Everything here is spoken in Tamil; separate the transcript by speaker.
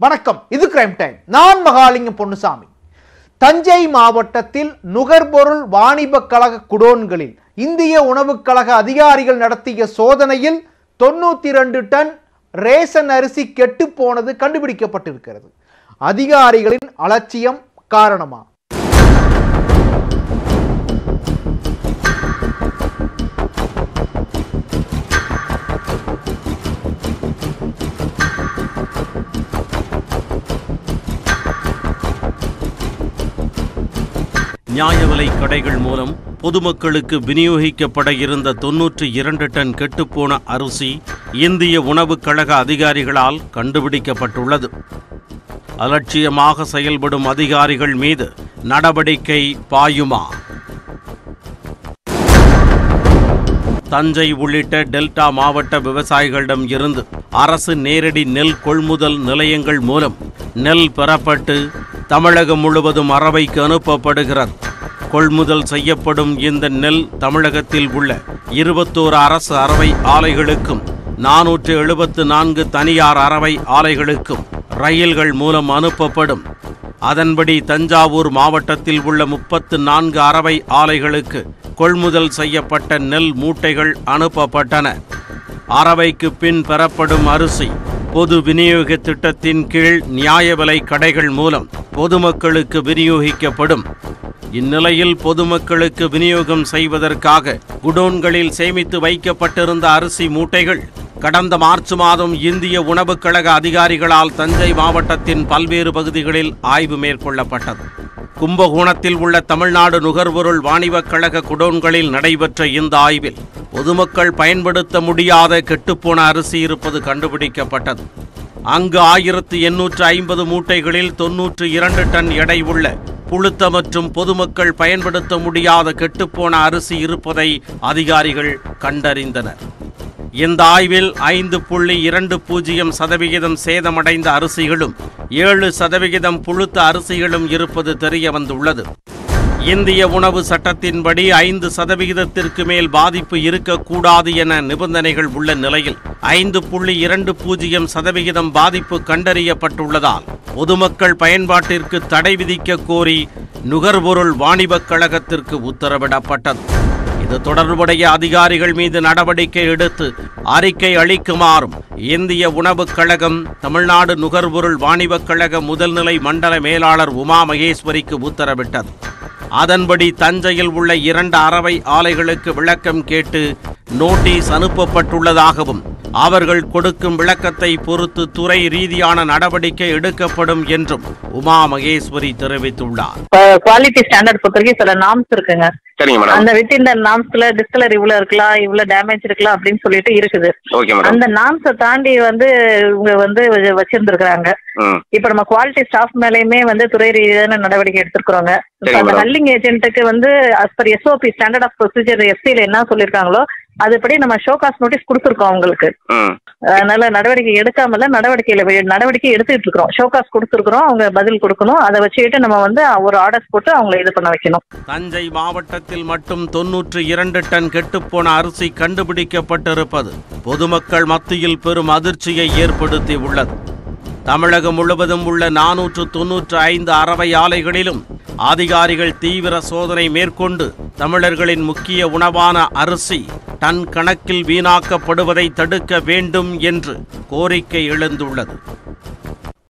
Speaker 1: வணக்கம் இது கிரைம் டைம் நான் மகாலிங்கம் பொன்னுசாமி. தஞ்சை மாவட்டத்தில் நுகர்பொருள் வாணிப கழக குடோன்களில் இந்திய உணவுக் கழக அதிகாரிகள் நடத்திய சோதனையில் தொண்ணூத்தி ரெண்டு டன் ரேசன் அரிசி கெட்டு போனது கண்டுபிடிக்கப்பட்டிருக்கிறது. அதிகாரிகளின் அலட்சியம் காரணமா?
Speaker 2: நியாய விலை கடைகள் மூலம் பொதுமக்களுக்கு விநியோகிக்கப்பட இருந்த தொன்னூற்றி இரண்டு டன் கெட்டுப்போன அரிசி இந்திய உணவுக் கழக அதிகாரிகளால் கண்டுபிடிக்கப்பட்டுள்ளது. அலட்சியமாக செயல்படும் அதிகாரிகள் மீது நடவடிக்கை பாயுமா? தஞ்சை உள்ளிட்ட டெல்டா மாவட்ட விவசாயிகளிடம் இருந்து அரசு நேரடி நெல் கொள்முதல் நிலையங்கள் மூலம் நெல் பெறப்பட்டு தமிழகம் முழுவதும் அரவைக்கு அனுப்பப்படுகிறது. கொள்முதல் செய்யப்படும் இந்த நெல் தமிழகத்தில் உள்ள இருபத்தோரு அரசு அரவை ஆலைகளுக்கும் நானூற்று எழுபத்து நான்கு தனியார் அரவை ஆலைகளுக்கும் ரயில்கள் மூலம் அனுப்பப்படும். அதன்படி தஞ்சாவூர் மாவட்டத்தில் உள்ள முப்பத்து நான்கு அரவை ஆலைகளுக்கு கொள்முதல் செய்யப்பட்ட நெல் மூட்டைகள் அனுப்பப்பட்டன. அரவைக்கு பின் பெறப்படும் அரிசி பொது விநியோக திட்டத்தின் கீழ் நியாய விலை கடைகள் மூலம் பொதுமக்களுக்கு விநியோகிக்கப்படும். இந்நிலையில் பொதுமக்களுக்கு விநியோகம் செய்வதற்காக குடோன்களில் சேமித்து வைக்கப்பட்டிருந்த அரிசி மூட்டைகள் கடந்த மார்ச் மாதம் இந்திய உணவுக் கழக அதிகாரிகளால் தஞ்சை மாவட்டத்தின் பல்வேறு பகுதிகளில் ஆய்வு மேற்கொள்ளப்பட்டது. கும்பகோணத்தில் உள்ள தமிழ்நாடு நுகர்பொருள் வாணிபக் கழக குடோன்களில் நடைபெற்ற இந்த ஆய்வில் பொதுமக்கள் பயன்படுத்த முடியாத கெட்டுப்போன அரிசி இருப்பது கண்டுபிடிக்கப்பட்டது. அங்கு ஆயிரத்து எண்ணூற்று ஐம்பது மூட்டைகளில் தொன்னூற்று இரண்டு டன் எடை உள்ள புழுத்த மற்றும் பொதுமக்கள் பயன்படுத்த முடியாத கெட்டுப்போன அரிசி இருப்பதை அதிகாரிகள் கண்டறிந்தனர். இந்த ஆய்வில் ஐந்து புள்ளி இரண்டு பூஜ்ஜியம் சதவிகிதம் சேதமடைந்த அரிசிகளும் ஏழு சதவிகிதம் புழுத்த அரிசிகளும் இருப்பது தெரிய வந்துள்ளது இந்திய உணவு சட்டத்தின்படி ஐந்து சதவிகிதத்திற்கு மேல் பாதிப்பு இருக்கக்கூடாது என நிபந்தனைகள் உள்ள நிலையில் ஐந்து புள்ளி இரண்டு பூஜ்ஜியம் சதவிகிதம் பாதிப்பு கண்டறியப்பட்டுள்ளதால் பொதுமக்கள் பயன்பாட்டிற்கு தடை விதிக்க கோரி நுகர்பொருள் வாணிபக் கழகத்திற்கு உத்தரவிடப்பட்டது. இது தொடர்புடைய அதிகாரிகள் மீது நடவடிக்கை எடுத்து அறிக்கை அளிக்குமாறும் இந்திய உணவுக் கழகம் தமிழ்நாடு நுகர்பொருள் வாணிபக் கழக முதல்நிலை மண்டல மேலாளர் உமா மகேஸ்வரிக்கு உத்தரவிட்டது. அதன்படி தஞ்சையில் உள்ள இரண்டு அரவை ஆலைகளுக்கு விளக்கம் கேட்டு நோட்டீஸ் அனுப்பப்பட்டுள்ளதாகவும் அவர்கள் கொடுக்கும் விளக்கத்தை பொறுத்து துறை ரீதியான நடவடிக்கை எடுக்கப்படும் என்றும் உமா மகேஸ்வரி தெரிவித்துள்ளார்.
Speaker 3: குவாலிட்டி ஸ்டாண்டர்ட் பொறுத்தவரைக்கும் சில நாம்ஸ் இருக்குங்க.
Speaker 4: சரிங்க மேடம்
Speaker 3: அந்த வித் இந்த நாம்ஸ்ல டிஸ்கலர் இவ்வளவு இருக்கலாம் இவ்வளவு டேமேஜ் இருக்கலாம் அப்படின்னு சொல்லிட்டு இருக்குது. அந்த நாம்ஸை தாண்டி வந்து இவங்க வந்து வச்சிருந்திருக்கிறாங்க. இப்ப நம்ம குவாலிட்டி ஸ்டாஃப் மேலயுமே வந்து துறை ரீதியான நடவடிக்கை எடுத்திருக்கிறோங்க. அந்த. ஹல்லிங் ஏஜென்ட்டுக்கு வந்து as per SOP standard of procedure எஸ்சியில என்ன சொல்லியிருக்காங்களோ அதுபடி நம்ம ஷோகாஸ் நோட்டீஸ் கொடுத்துருக்கோம் அவங்களுக்கு. அதனால நடவடிக்கை எடுக்காமல நடவடிக்கையில நடவடிக்கை எடுத்துட்டு இருக்கிறோம். ஷோகாஸ் கொடுத்துருக்கிறோம். அவங்க பதில் கொடுக்கணும். அதை வச்சுக்கிட்டு நம்ம வந்து ஒரு ஆர்டர்ஸ் போட்டு அவங்களை இது பண்ண வைக்கணும்.
Speaker 2: தஞ்சை மாவட்டத்தில் மட்டும் தொன்னூற்று இரண்டு டன் கெட்டுப்போன அரிசி கண்டுபிடிக்கப்பட்டிருப்பது. பொதுமக்கள் மத்தியில் பெரும் அதிர்ச்சியை ஏற்படுத்தி உள்ளது. தமிழகம் முழுவதும் உள்ள நானூற்று தொன்னூற்று ஐந்து அறவை ஆலைகளிலும் அதிகாரிகள் தீவிர சோதனை மேற்கொண்டு தமிழர்களின் முக்கிய உணவான அரிசி டன் கணக்கில் வீணாக்கப்படுவதை தடுக்க வேண்டும் என்று கோரிக்கை எழுந்துள்ளது.